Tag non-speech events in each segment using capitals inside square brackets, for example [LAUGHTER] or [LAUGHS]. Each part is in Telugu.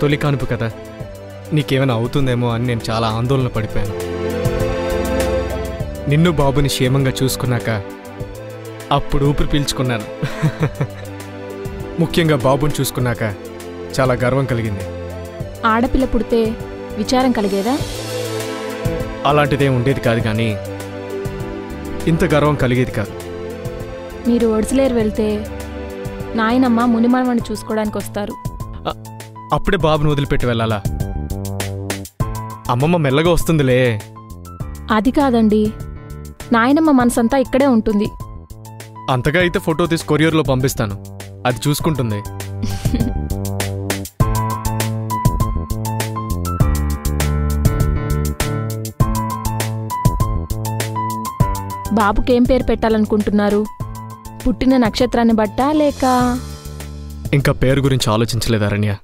తొలి కానుపు కదా నీకేమైనా అవుతుందేమో అని నేను చాలా ఆందోళన పడిపోయాను. నిన్ను బాబుని క్షేమంగా చూసుకున్నాక అప్పుడు ఊపిరి పీల్చుకున్నాను. [LAUGHS] ముఖ్యంగా బాబుని చూసుకున్నాక చాలా గర్వం కలిగింది. ఆడపిల్ల పుడితే విచారం కలిగేదా? అలాంటిదే ఉండేది కాదు కానీ ఇంత గర్వం కలిగేది కాదు. మీరు ఒడిసిలేరు వెళ్తే నాయనమ్మ మునిమానవాణ్ణి చూసుకోవడానికి వస్తారు. అప్పుడే బాబుని వదిలిపెట్టి వెళ్ళాలా? అమ్మమ్మ మెల్లగా వస్తుందిలే. అది కాదండి. నాయనమ్మ మనసంతా ఇక్కడే ఉంటుంది. అంతగా అయితే ఫోటో తీసి కొరియర్లో పంపిస్తాను. అది చూసుకుంటుంది. బాబుకేం పేరు పెట్టాలనుకుంటున్నారు? పుట్టిన నక్షత్రాన్ని బట్టా లేక? ఇంకా పేరు గురించి ఆలోచించలేదు అరణ్య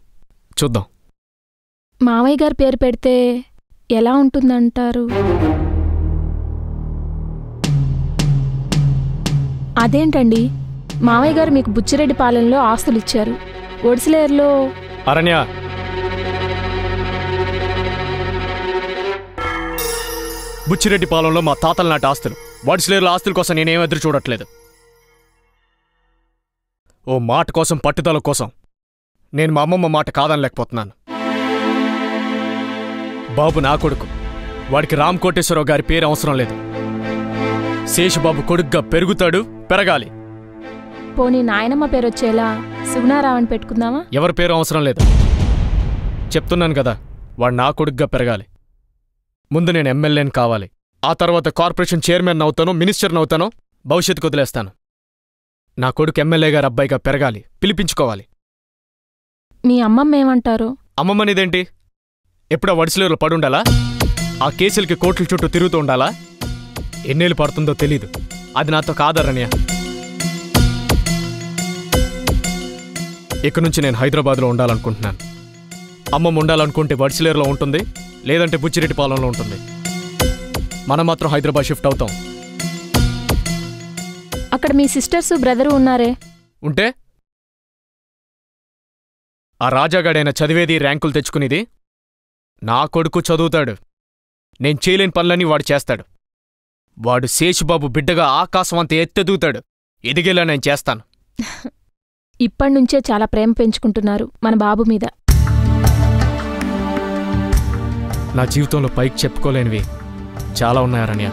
చూద్దాం. మావయ్య గారి పేరు పెడితే ఎలా ఉంటుందంటారు? అదేంటండి? మామయ్య గారు మీకు బుచ్చిరెడ్డి పాలెంలో ఆస్తులు ఇచ్చారు ఒడిసిలేరులో అరణ్య. బుచ్చిరెడ్డి పాలెంలో మా తాతల నాటి ఆస్తులు. వడిసిలేరుల ఆస్తుల కోసం నేనేం ఎదురు చూడట్లేదు. ఓ మాట కోసం పట్టుదల కోసం నేను మా అమ్మమ్మ మాట కాదనలేకపోతున్నాను. బాబు నా కొడుకు. వాడికి రామ్ కోటేశ్వరరావు గారి పేరు అవసరం లేదు. శేషుబాబు కొడుగ్గా పెరుగుతాడు పెరగాలి. పోనీ నాయనమ్మ పేరు వచ్చేలా సుగుణారావు అని పెట్టుకుందామా? ఎవరి పేరు అవసరం లేదు. చెప్తున్నాను కదా వాడు నా కొడుగ్గా పెరగాలి. ముందు నేను ఎమ్మెల్యేని కావాలి. ఆ తర్వాత కార్పొరేషన్ చైర్మన్ అవుతానో మినిస్టర్ని అవుతానో భవిష్యత్తుకు వదిలేస్తాను. నా కొడుకు ఎమ్మెల్యే గారు అబ్బాయిగా పెరగాలి పిలిపించుకోవాలి. మీ అమ్మమ్మ ఏమంటారు? అమ్మమ్మనిదేంటి? ఎప్పుడో వడిసలేరులో పడుండాలా? ఆ కేసులకి కోట్ల చుట్టూ తిరుగుతూ ఉండాలా? ఎన్నేళ్ళు పడుతుందో తెలీదు. అది నాతో కాదరణ్య ఇక నుంచి నేను హైదరాబాద్లో ఉండాలనుకుంటున్నాను. అమ్మమ్మ ఉండాలనుకుంటే వడిసలేరులో ఉంటుంది లేదంటే బుచ్చిరెడ్డిపాలెంలో ఉంటుంది. మనం మాత్రం హైదరాబాద్ షిఫ్ట్ అవుతాం. అక్కడ మీ సిస్టర్స్ బ్రదరు ఉన్నారే? ఉంటే? ఆ రాజాగాడైన చదివేది ర్యాంకులు తెచ్చుకునేది? నా కొడుకు చదువుతాడు. నేను చేయలేని పనులన్నీ వాడు చేస్తాడు. వాడు శేషుబాబు బిడ్డగా ఆకాశం అంత ఎత్తెదుగుతాడు ఎదిగేలా నేను చేస్తాను. [LAUGHS] ఇప్పటినుంచే చాలా ప్రేమ పెంచుకుంటున్నారు మన బాబు మీద. నా జీవితంలో పైకి చెప్పుకోలేనివి చాలా ఉన్నాయి అరణ్య.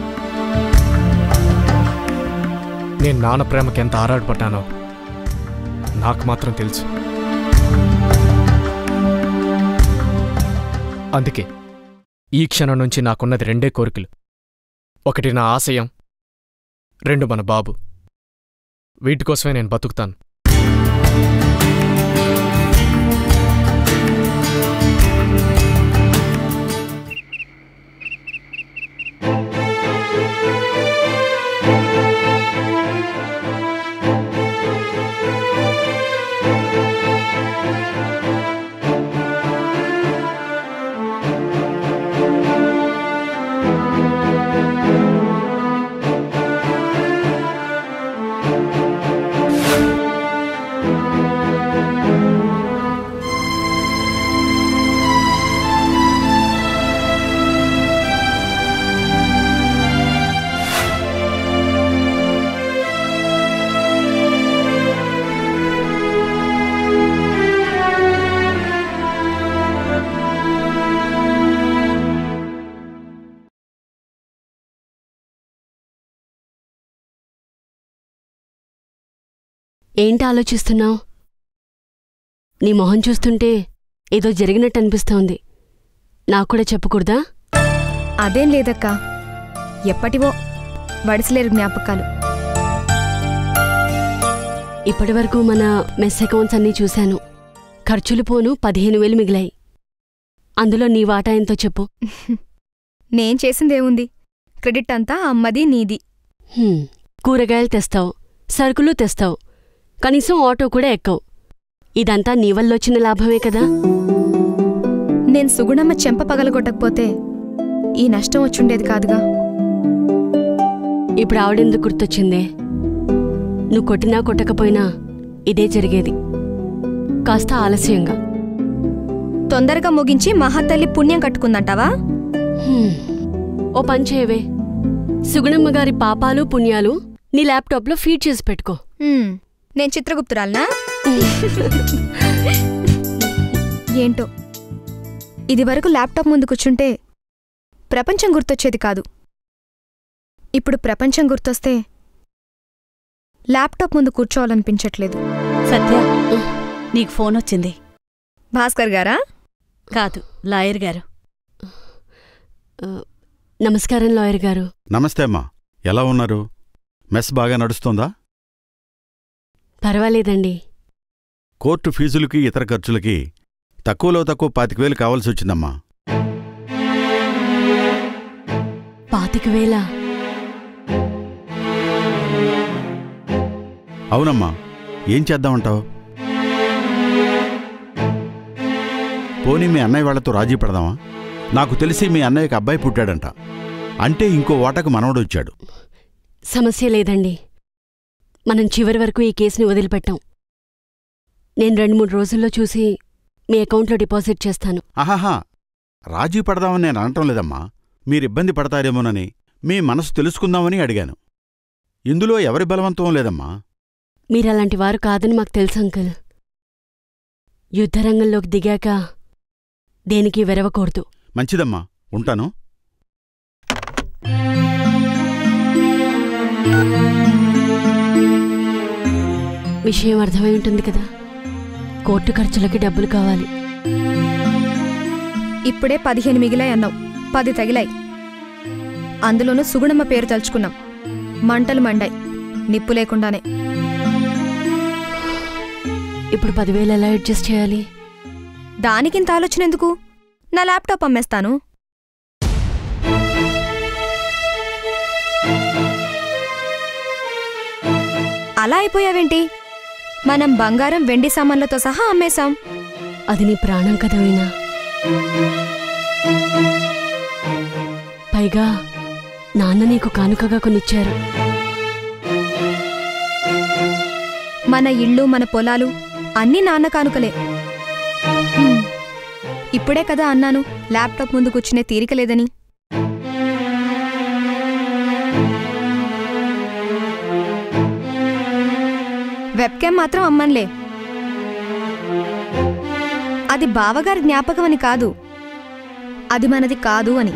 నేను నాన్న ప్రేమకి ఎంత ఆరాటపడ్డానో నాకు మాత్రం తెలుసు. అందుకే ఈ క్షణం నుంచి నాకున్నది రెండే కోరికలు. ఒకటి నా ఆశయం రెండు మన బాబు. వీటికోసమే నేను బతుకుతాను. ఏంటి ఆలోచిస్తున్నావు? నీ మొహం చూస్తుంటే ఏదో జరిగినట్టు అనిపిస్తోంది. నాకు కూడా చెప్పకూడదా? అదేం లేదక్కా. ఎప్పటివో వడిసలేరు జ్ఞాపకాలు. ఇప్పటివరకు మన మెస్ అకౌంట్స్ అన్నీ చూశాను. ఖర్చులు పోను పదిహేను వేలు మిగిలాయి. అందులో నీ వాటా ఎంతో చెప్పు. [LAUGHS] నేను చేసిందేముంది క్రెడిట్ అంతా అమ్మది నీది. కూరగాయలు తెస్తావు. సరుకులు తెస్తావు. కనీసం ఆటో కూడా ఎక్కవు. ఇదంతా నీ వల్ల వచ్చిన లాభమే కదా? నేను సుగుణమ్మ చెంప పగలగొట్టకపోతే ఈ నష్టం వచ్చుండేది కాదుగా? ఇప్పుడు ఆవిడెందుకు గుర్తొచ్చిందే? నువ్వు కొట్టినా కొట్టకపోయినా ఇదే జరిగేది. కాస్త ఆలస్యంగా. తొందరగా ముగించి మహాతల్లి పుణ్యం కట్టుకుందంటావా. ఓ పని చేయవే. సుగుణమ్మ గారి పాపాలు పుణ్యాలు నీ ల్యాప్టాప్లో ఫీడ్ చేసి పెట్టుకో. నేను చిత్రగుప్తురాలనా? ఏంటో? ఇదివరకు ల్యాప్టాప్ ముందు కూర్చుంటే ప్రపంచం గుర్తొచ్చేది కాదు. ఇప్పుడు ప్రపంచం గుర్తొస్తే ల్యాప్టాప్ ముందు కూర్చోవాలనిపించట్లేదు. సత్య నీకు ఫోన్ వచ్చింది. భాస్కర్ గారా? కాదు లాయర్ గారు. నమస్కారం లాయర్ గారు. నమస్తే అమ్మా. ఎలా ఉన్నారు? మెస్ బాగా నడుస్తోందా? పర్వాలేదండి. కోర్టు ఫీజులకి ఇతర ఖర్చులకి తక్కువలో తక్కువ పాతిక వేలు కావాల్సి వచ్చిందమ్మా. పాతిక వేల అవునమ్మా. ఏం చేద్దామంటావు? పోనీ మీ అన్నయ్య వాళ్ళతో రాజీ పడదామా? నాకు తెలిసి మీ అన్నయ్యకి అబ్బాయి పుట్టాడంట. అంటే ఇంకో ఓటకు మనవడొచ్చాడు. సమస్య లేదండి. మనం చివరి వరకు ఈ కేసుని వదిలిపెట్టాం. నేను రెండు మూడు రోజుల్లో చూసి మీ అకౌంట్లో డిపాజిట్ చేస్తాను. ఆహాహా! రాజీ పడదామని నేను అనటం లేదమ్మా. మీరిబ్బంది పడతారేమోనని మీ మనసు తెలుసుకుందామని అడిగాను. ఇందులో ఎవరి బలవంతం లేదమ్మా? మీరలాంటి వారు కాదని మాకు తెలుసు అంకుల్. యుద్ధరంగంలోకి దిగాక దేనికి వెరవకూడదు. మంచిదమ్మా. ఉంటాను. విషయం అర్థమై ఉంటుంది కదా. కోర్టు ఖర్చులకి డబ్బులు కావాలి. ఇప్పుడే పదిహేను మిగిలాయి అన్నావు. పది తగిలాయి. అందులోనూ సుగుణమ్మ పేరు తలుచుకున్నాం. మంటలు మండాయి. నిప్పు లేకుండానే. ఇప్పుడు పదివేలు ఎలా అడ్జస్ట్ చేయాలి? దానికింత ఆలోచన ఎందుకు? నా ల్యాప్టాప్ అమ్మేస్తాను. అలా అయిపోయావేంటి? మనం బంగారం వెండి సామాన్లతో సహా అమ్మేశాం. అది నీ ప్రాణం కదా వీణా పైగా నాన్న నీకు కానుకగా కొనిచ్చారు. మన ఇళ్ళు మన పొలాలు అన్నీ నాన్న కానుకలే. ఇప్పుడే కదా అన్నాను ల్యాప్టాప్ ముందు కూర్చునే తీరిక లేదని. వెబ్కామ్ మాత్రం అమ్మన్లే. అది బావగారి జ్ఞాపకం అని కాదు. అది మనది కాదు అని.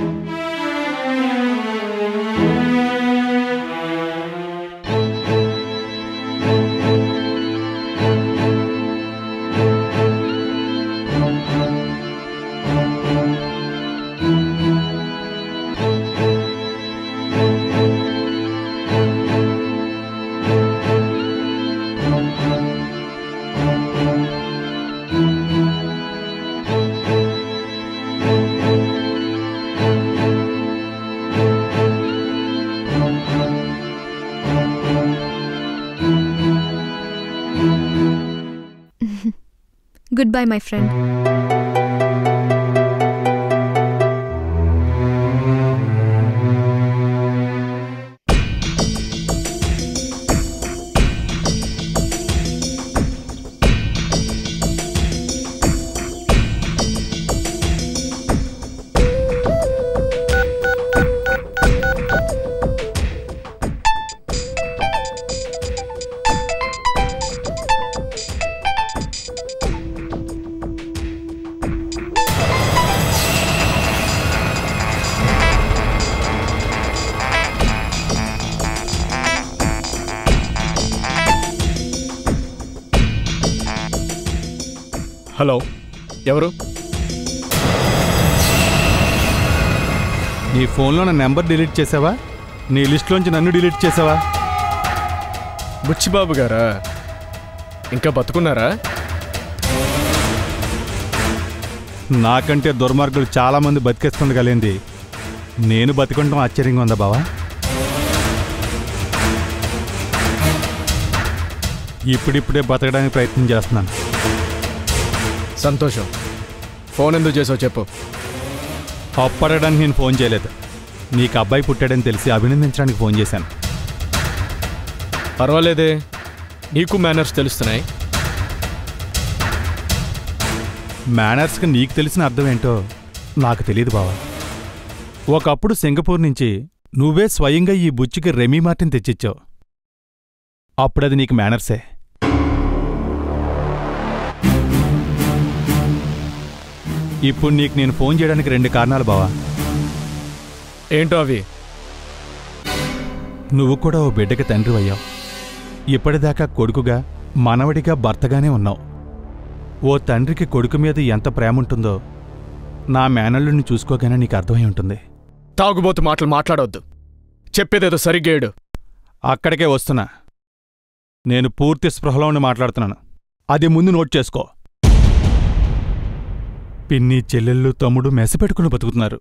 Goodbye, my friend. హలో ఎవరు? నీ ఫోన్లో నా నెంబర్ డిలీట్ చేసావా? నీ లిస్ట్లోంచి నన్ను డిలీట్ చేసావా? బుచ్చిబాబు గారా? ఇంకా బతుకున్నారా? నాకంటే దుర్మార్గులు చాలామంది బతికేస్తుండగలిగింది నేను బతికుండటం ఆశ్చర్యంగా ఉందా బావా? ఇప్పుడిప్పుడే బతకడానికి ప్రయత్నం చేస్తున్నాను. సంతోషం. ఫోన్ ఎందుకు చేసావు చెప్పు. అప్పడడానికి నేను ఫోన్ చేయలేదు. నీకు అబ్బాయి పుట్టాడని తెలిసి అభినందించడానికి ఫోన్ చేశాను. పర్వాలేదే. నీకు మేనర్స్ తెలుస్తున్నాయి. మేనర్స్కి నీకు తెలిసిన అర్థం ఏంటో నాకు తెలియదు బావా. ఒకప్పుడు సింగపూర్ నుంచి నువ్వే స్వయంగా ఈ బుచ్చికి రెమీ మార్టిన్ తెచ్చిచ్చావు. అప్పుడది నీకు మేనర్సే ఇప్పుడు నీకు నేను ఫోన్ చేయడానికి రెండు కారణాలు బావా. ఏంటో అవి? నువ్వు కూడా ఓ బిడ్డకి తండ్రి అయ్యావు ఇప్పటిదాకా కొడుకుగా మనవడిగా భర్తగానే ఉన్నావు. ఓ తండ్రికి కొడుకు మీద ఎంత ప్రేమ ఉంటుందో నా మేనల్లుని చూసుకోగానే నీకు అర్థమై ఉంటుంది. తాగుబోతు మాటలు మాట్లాడొద్దు. చెప్పేదేదో సరిగ్గేడు అక్కడికే వస్తున్నా. నేను పూర్తి స్పృహలో ఉండి మాట్లాడుతున్నాను. అది ముందు నోట్ చేసుకో. పిన్ని చెల్లెళ్ళు తమ్ముడు మెసపెట్టుకుని బతుకుతున్నారు.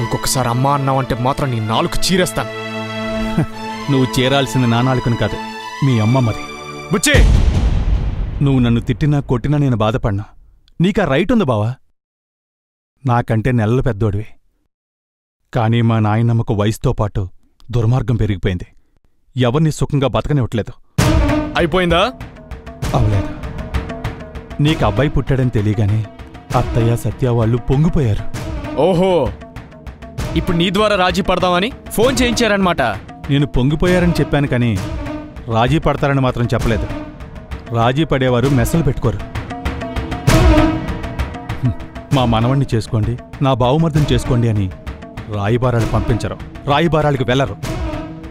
ఇంకొకసారి అమ్మా అన్నావంటే మాత్రం నీ నాలుగు చీరేస్తాను. నువ్వు చేరాల్సింది నానాలుకను కాదు మీ అమ్మ మరి. బుచ్చి నువ్వు నన్ను తిట్టినా కొట్టినా నేను బాధపడ్నా? నీకా రైట్ ఉంది బావా? నాకంటే నెలలు పెద్దోడివి. కానీ మా నాయనమ్మకు వయసుతో పాటు దుర్మార్గం పెరిగిపోయింది. ఎవరిని సుఖంగా బతకనివ్వట్లేదు. అయిపోయిందా? అవలేదు. నీకు అబ్బాయి పుట్టాడని తెలియగానే అత్తయ్య సత్య వాళ్ళు పొంగిపోయారు. ఓహో! ఇప్పుడు నీ ద్వారా రాజీ పడదామని ఫోన్ చేయించారనమాట నేను పొంగిపోయారని చెప్పాను కానీ రాజీ పడతారని మాత్రం చెప్పలేదు. రాజీ పడేవారు మెస్సలు పెట్టుకోరు. మా మనవణ్ణి చేసుకోండి నా బావుమర్దం చేసుకోండి అని రాయిబారాలు పంపించరు. రాయిబారాలకు వెళ్ళరు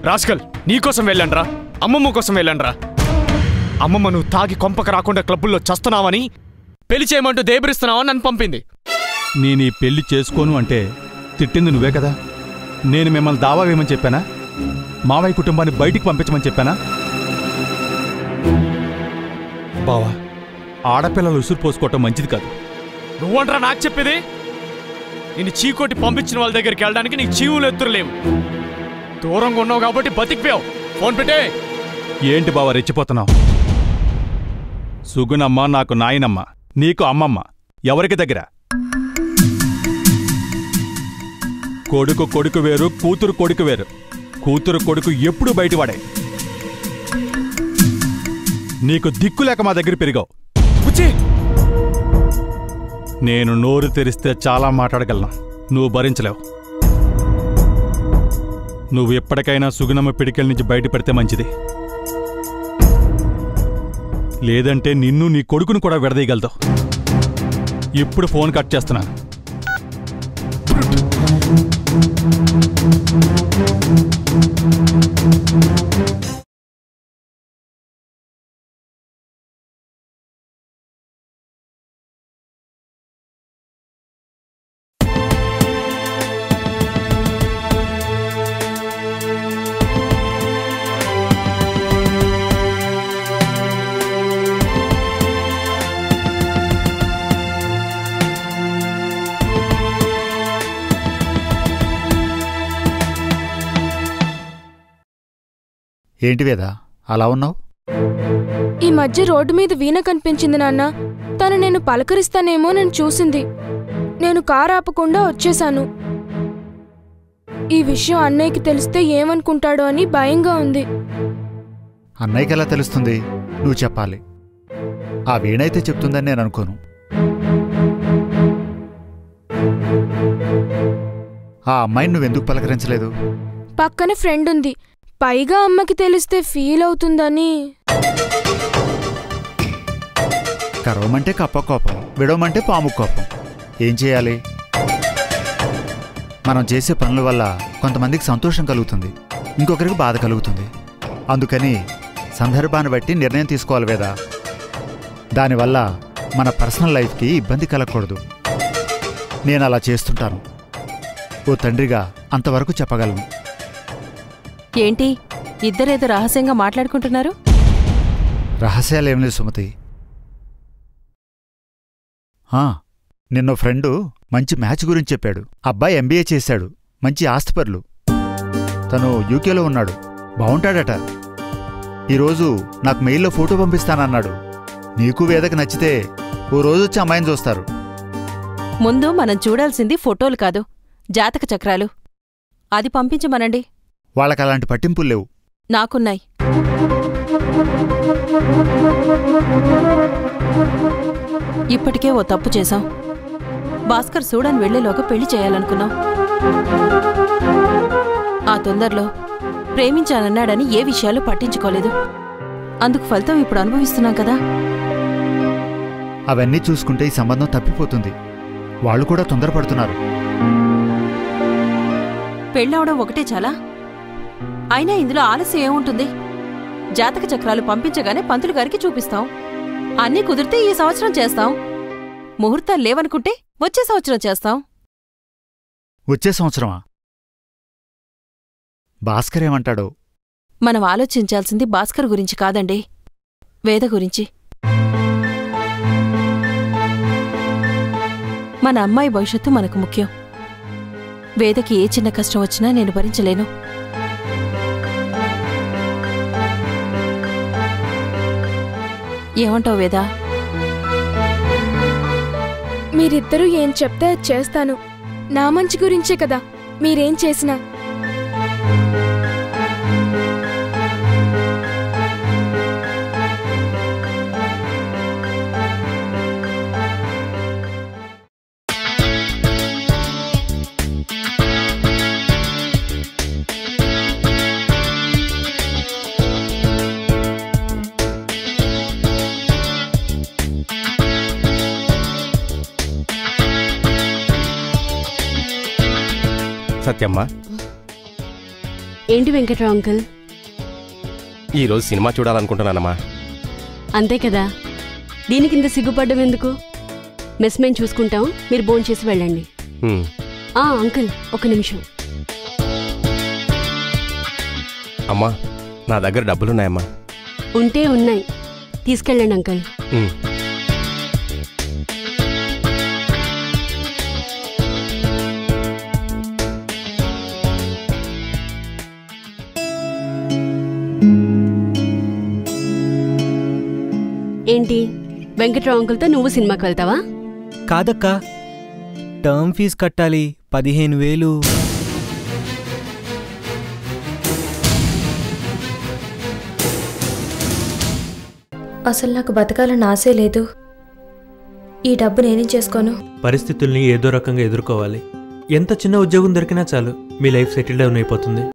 రాస్కల్ నీకోసం వెళ్ళండ్రా. అమ్మమ్మ కోసం వెళ్ళండ్రా. అమ్మమ్మ నువ్వు తాగి కొంపక రాకుండా క్లబ్బుల్లో చస్తున్నావని పెళ్ళి చేయమంటూ దేబరిస్తున్నావని నన్ను పంపింది. నేను ఈ పెళ్ళి చేసుకోను అంటే తిట్టింది నువ్వే కదా? నేను మిమ్మల్ని దావా వేయమని చెప్పానా? మావయ్య కుటుంబాన్ని బయటికి పంపించమని చెప్పానా? బావా ఆడపిల్లలు ఉసురు పోసుకోవటం మంచిది కాదు. నువ్వంట్రా నాకు చెప్పేది? నిన్ను చీకొట్టి పంపించిన వాళ్ళ దగ్గరికి వెళ్ళడానికి నీకు చీవులు ఎత్తురులేవు దూరంగా ఉన్నావు కాబట్టి బతికిపోయావు. ఫోన్ పెట్టే. ఏంటి బావ రెచ్చిపోతున్నావు? సుగుణమ్మ నాకు నాయనమ్మ. నీకు అమ్మమ్మ. ఎవరికి దగ్గర? కొడుకు కొడుకు వేరు కూతురు కొడుకు వేరు. కూతురు కొడుకు ఎప్పుడు బయటపడే నీకు దిక్కు లేక మా దగ్గర పెరిగావు. నేను నోరు తెరిస్తే చాలా మాట్లాడగలను. నువ్వు భరించలేవు. నువ్వు ఎప్పటికైనా సుగుణమ్మ పిడికెల నుంచి బయటపడితే మంచిది. లేదంటే నిన్ను నీ కొడుకును కూడా విడదీయగలదు. ఇప్పుడు ఫోన్ కట్ చేస్తున్నాను ఏంటి వేదా? అలా ఉన్నావు? ఈ మధ్య రోడ్డు మీద వీణ కనిపించింది నాన్న. తను నేను పలకరిస్తానేమో నేను చూసింది. నేను కారు ఆపకుండా వచ్చేశాను. ఈ విషయం అన్నయ్యకి తెలిస్తే ఏమనుకుంటాడో అని భయంగా ఉంది. అన్నయ్యకి ఎలా తెలుస్తుంది? నువ్వు చెప్పాలి. ఆ వీణైతే చెప్తుందని నేను అనుకోను. ఆ అమ్మాయిని నువ్వెందుకు పలకరించలేదు? పక్కన ఫ్రెండ్ ఉంది. పైగా అమ్మకి తెలిస్తే ఫీల్ అవుతుందని. కరవమంటే కప్ప కోపం విడవమంటే పాము కోపం. ఏం చేయాలి? మనం చేసే పనుల వల్ల కొంతమందికి సంతోషం కలుగుతుంది ఇంకొకరికి బాధ కలుగుతుంది. అందుకని సందర్భాన్ని బట్టి నిర్ణయం తీసుకోవాలి వేదా. దానివల్ల మన పర్సనల్ లైఫ్కి ఇబ్బంది కలగకూడదు. నేను అలా చేస్తుంటాను. ఓ తండ్రిగా అంతవరకు చెప్పగలను. ఏంటి? ఇద్దరేదో రహస్యంగా మాట్లాడుకుంటున్నారు? రహస్యాలేం లేదు సుమతి. నిన్న ఫ్రెండు మంచి మ్యాచ్ గురించి చెప్పాడు. అబ్బాయి ఎంబీఏ చేశాడు. మంచి ఆస్తిపరులు. తను యూకేలో ఉన్నాడు. బావుంటాడట. ఈరోజు నాకు మెయిల్లో ఫోటో పంపిస్తానన్నాడు. నీకు వేదకు నచ్చితే ఓ రోజు వచ్చి అమ్మాయిని చూస్తారు. ముందు మనం చూడాల్సింది ఫోటోలు కాదు జాతక చక్రాలు. అది పంపించమనండి. వాళ్ళకి అలాంటి పట్టింపులు లేవు. నాకున్నాయి. ఇప్పటికే ఓ తప్పు చేశాం. భాస్కర్ సూడన్ వెళ్ళేలోగా పెళ్ళి చేయాలనుకున్నాం. ఆ తొందరలో ప్రేమించానన్నాడని ఏ విషయాలు పట్టించుకోలేదు. అందుకు ఫలితం ఇప్పుడు అనుభవిస్తున్నాం కదా. అవన్నీ చూసుకుంటే ఈ సంబంధం తప్పిపోతుంది. వాళ్ళు కూడా తొందరపడుతున్నారు. పెళ్ళవడం ఒకటే చాలా? అయినా ఇందులో ఆలస్యం ఏముంటుంది? జాతక చక్రాలు పంపించగానే పంతులు గారికి చూపిస్తాం. అన్నీ కుదిరితే ఈ సంవత్సరం చేస్తాం. ముహూర్తాలు లేవనుకుంటే వచ్చే సంవత్సరం చేస్తాం. వచ్చే సంవత్సరమా? భాస్కర్ ఏమంటాడో? మనం ఆలోచించాల్సింది భాస్కర్ గురించి కాదండి. వేద గురించి. మన అమ్మాయి భవిష్యత్తు మనకు ముఖ్యం. వేదకి ఏ చిన్న కష్టం వచ్చినా నేను భరించలేను. ఏమంటావు వేదా? మీరిద్దరూ ఏం చెప్తే చేస్తాను. నా మంచి గురించే కదా మీరేం చేసినా. సత్యమ్మ. ఏంటి వెంకట్రావు అంకుల్? ఈరోజు సినిమా చూడాలనుకుంటున్నానమ్మా. అంతే కదా? దీనికింత సిగ్గుపడ్డం ఎందుకు? మెస్ మేము చూసుకుంటాం మీరు భోంచేసి చేసి వెళ్ళండి. ఆ అంకుల్ ఒక నిమిషం. అమ్మా నా దగ్గర డబ్బులున్నాయమ్మా. ఉంటే ఉన్నాయి. తీసుకెళ్ళండి అంకుల్. ఏంటి? వెంకట్రావు అంకుల్తో నువ్వు సినిమాకి వెళ్తావా? కాదక్కా. టర్మ్ ఫీజు కట్టాలి. పదిహేను వేలు. అసలు నాకు బతకాలని ఆశే లేదు. ఈ డబ్బు నేనేం చేసుకోను? పరిస్థితుల్ని ఏదో రకంగా ఎదుర్కోవాలి. ఎంత చిన్న ఉద్యోగం దొరికినా చాలు మీ లైఫ్ సెటిల్ డౌన్ అయిపోతుంది.